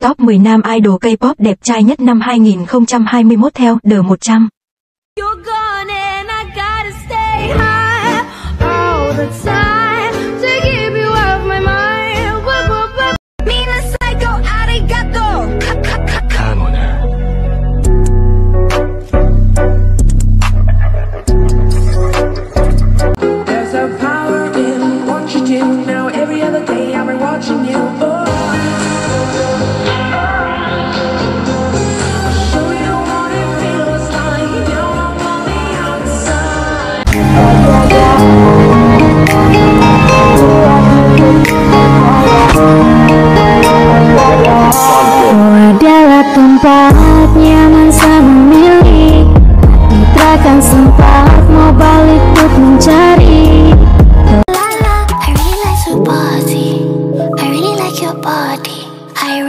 Top 10 nam idol K-pop đẹp trai nhất năm 2021 theo The 100. You're gone and I gotta stay high all the time.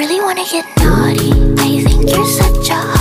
really wanna get naughty. I think you're such a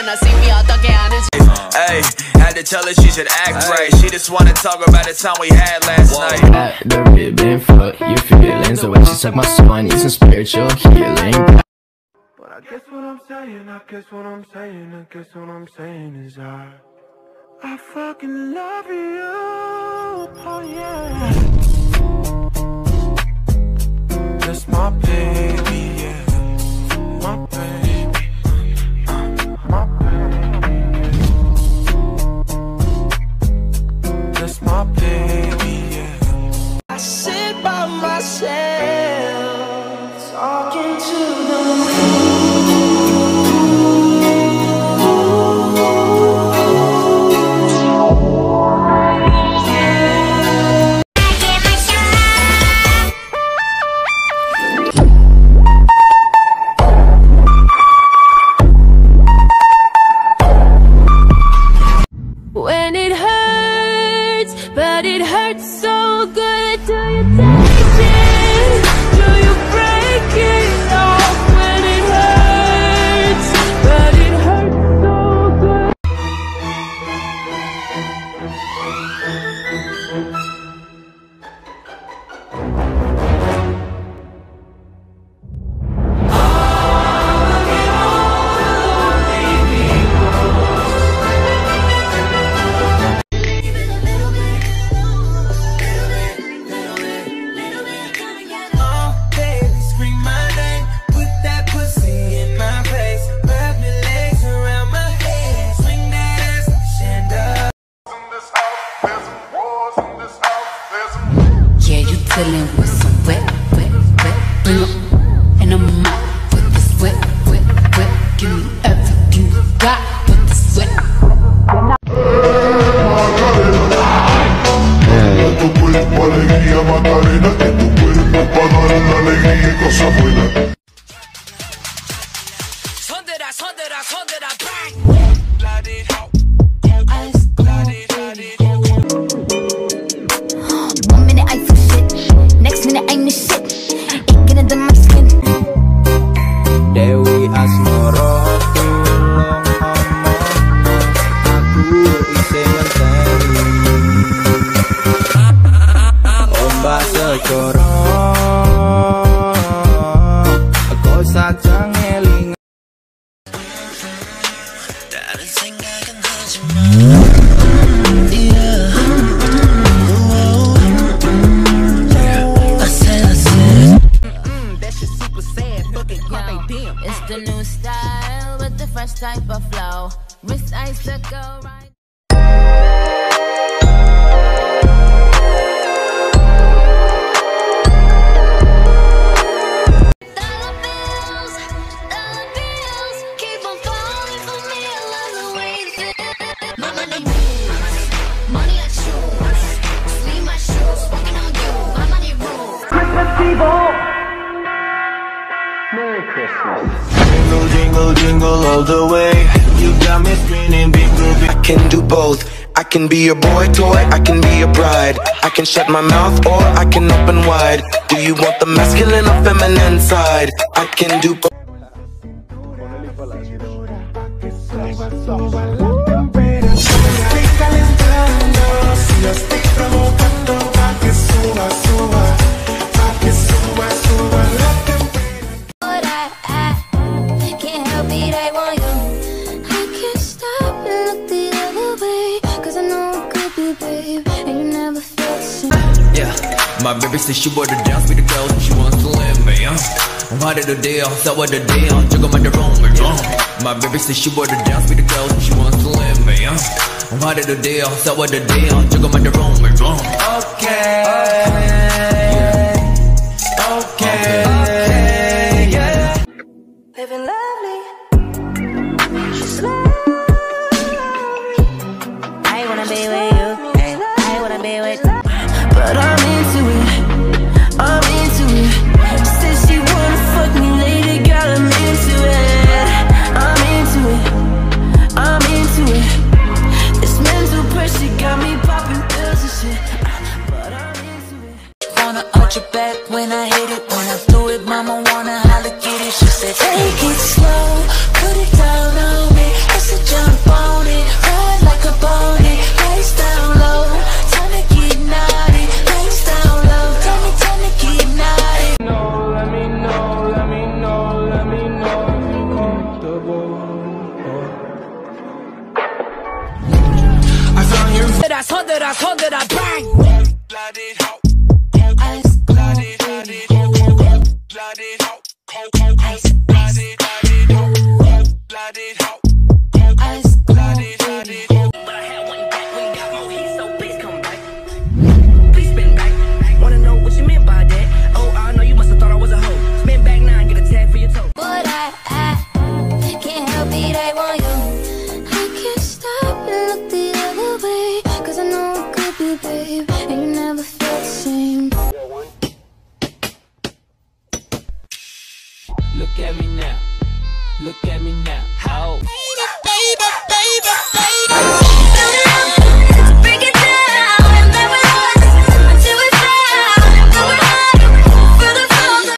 finna see me out. Hey, had to tell her she should act right. She just wanna talk about the time we had last Whoa. night. At the ribbon for your feelings, the way she sucked my spine is some spiritual healing. But I guess what I'm saying, I guess what I'm saying, I guess what I'm saying is I, I fucking love you. Oh yeah. That's my pain. Honduras, Honduras, Honduras, bang. It's the new style with the fresh type of flow. Wrist icicle, right? Jingle, jingle all the way. You got me spinning, big groovy. I can do both. I can be your boy toy, I can be your bride. I can shut my mouth or I can open wide. Do you want the masculine or feminine side? I can do both. My baby says she wanna dance with the girls, but she wants to live me, yeah. What did the deal? So what the deal? Juggle my wrong, wrong. My baby says she wanna dance with the girls, but she wants to live me, yeah. What did the deal? So what the deal? Juggle my wrong, wrong. Okay. Okay. Said, Take it slow, put it down on me. It's a jump on it, ride like a pony. Face down low, time to get naughty. Face down low, tell me, tell me, get naughty. know, let me know, let me know, let me know if you're comfortable. I found your That's hundred, that's hundred, I bang. But I Look at me now. Look at me now. Oh. Baby, baby, baby.